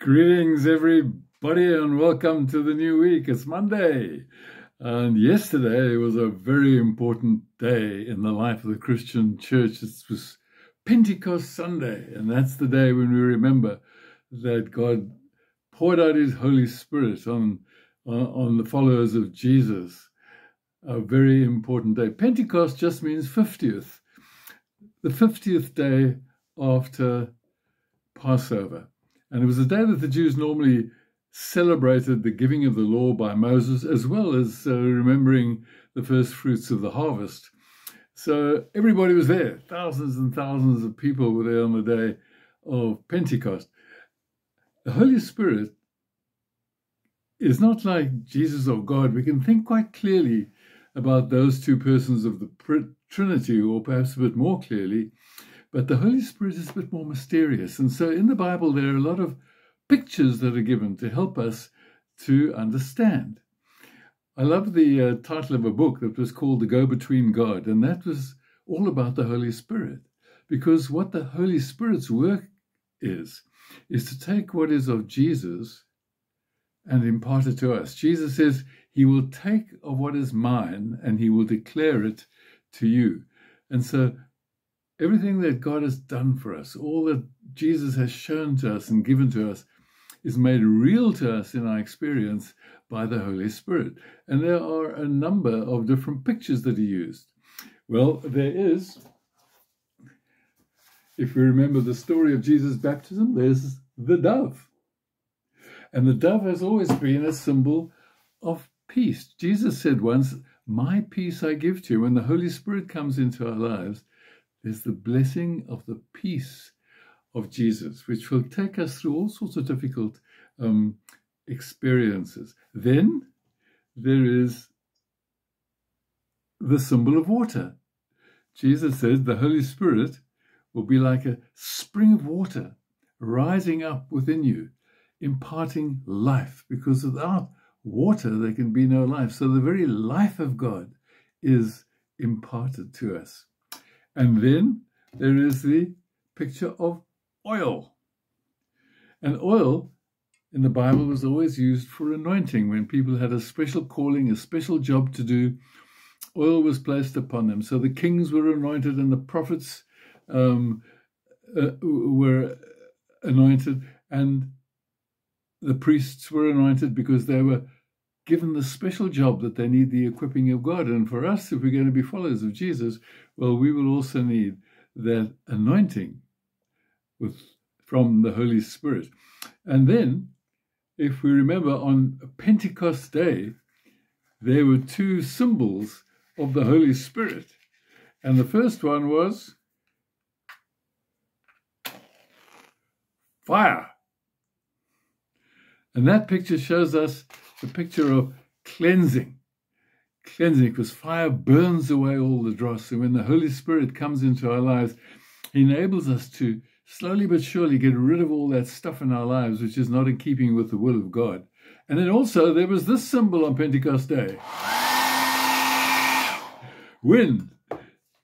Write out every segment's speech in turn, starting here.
Greetings, everybody, and welcome to the new week. It's Monday. And yesterday was a very important day in the life of the Christian church. It was Pentecost Sunday, and that's the day when we remember that God poured out his Holy Spirit on, on the followers of Jesus. A very important day. Pentecost just means 50th, the 50th day after Passover. And it was a day that the Jews normally celebrated the giving of the law by Moses, as well as uh, remembering the first fruits of the harvest. So everybody was there. Thousands and thousands of people were there on the day of Pentecost. The Holy Spirit is not like Jesus or God. We can think quite clearly about those two persons of the Trinity, or perhaps a bit more clearly, but the Holy Spirit is a bit more mysterious. And so in the Bible, there are a lot of pictures that are given to help us to understand. I love the uh, title of a book that was called The Go Between God, and that was all about the Holy Spirit. Because what the Holy Spirit's work is, is to take what is of Jesus and impart it to us. Jesus says he will take of what is mine and he will declare it to you. And so everything that God has done for us, all that Jesus has shown to us and given to us, is made real to us in our experience by the Holy Spirit. And there are a number of different pictures that he used. Well, there is, if we remember the story of Jesus' baptism, there's the dove. And the dove has always been a symbol of peace. Jesus said once, My peace I give to you. When the Holy Spirit comes into our lives, there's the blessing of the peace of Jesus, which will take us through all sorts of difficult um, experiences. Then there is the symbol of water. Jesus says the Holy Spirit will be like a spring of water rising up within you, imparting life, because without water there can be no life. So the very life of God is imparted to us. And then there is the picture of oil. And oil in the Bible was always used for anointing. When people had a special calling, a special job to do, oil was placed upon them. So the kings were anointed and the prophets um, uh, were anointed, and the priests were anointed because they were given the special job that they need the equipping of God. And for us, if we're going to be followers of Jesus, well, we will also need that anointing with from the Holy Spirit. And then, if we remember on Pentecost Day, there were two symbols of the Holy Spirit. And the first one was fire. And that picture shows us the picture of cleansing. Cleansing, because fire burns away all the dross. And when the Holy Spirit comes into our lives, He enables us to slowly but surely get rid of all that stuff in our lives which is not in keeping with the will of God. And then also there was this symbol on Pentecost Day wind.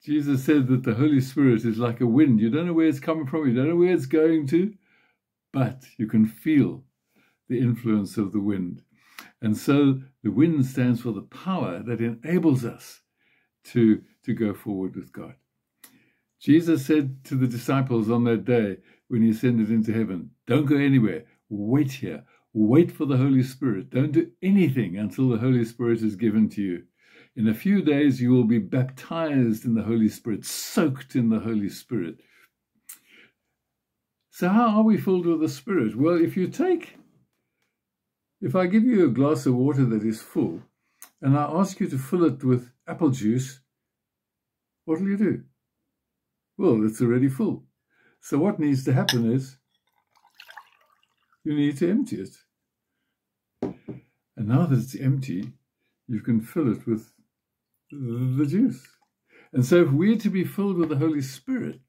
Jesus said that the Holy Spirit is like a wind. You don't know where it's coming from, you don't know where it's going to, but you can feel the influence of the wind. And so the wind stands for the power that enables us to, to go forward with God. Jesus said to the disciples on that day when he ascended into heaven, Don't go anywhere, wait here, wait for the Holy Spirit. Don't do anything until the Holy Spirit is given to you. In a few days, you will be baptized in the Holy Spirit, soaked in the Holy Spirit. So, how are we filled with the Spirit? Well, if you take if I give you a glass of water that is full and I ask you to fill it with apple juice, what will you do? Well, it's already full. So what needs to happen is you need to empty it. And now that it's empty, you can fill it with the juice. And so if we're to be filled with the Holy Spirit,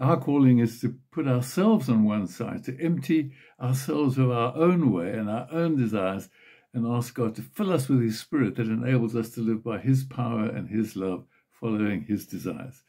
our calling is to put ourselves on one side, to empty ourselves of our own way and our own desires, and ask God to fill us with His Spirit that enables us to live by His power and His love, following His desires.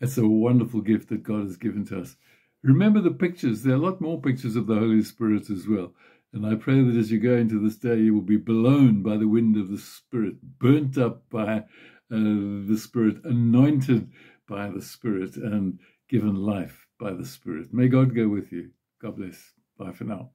That's a wonderful gift that God has given to us. Remember the pictures. There are a lot more pictures of the Holy Spirit as well. And I pray that as you go into this day, you will be blown by the wind of the Spirit, burnt up by uh, the Spirit, anointed by the Spirit, and given life by the Spirit. May God go with you. God bless. Bye for now.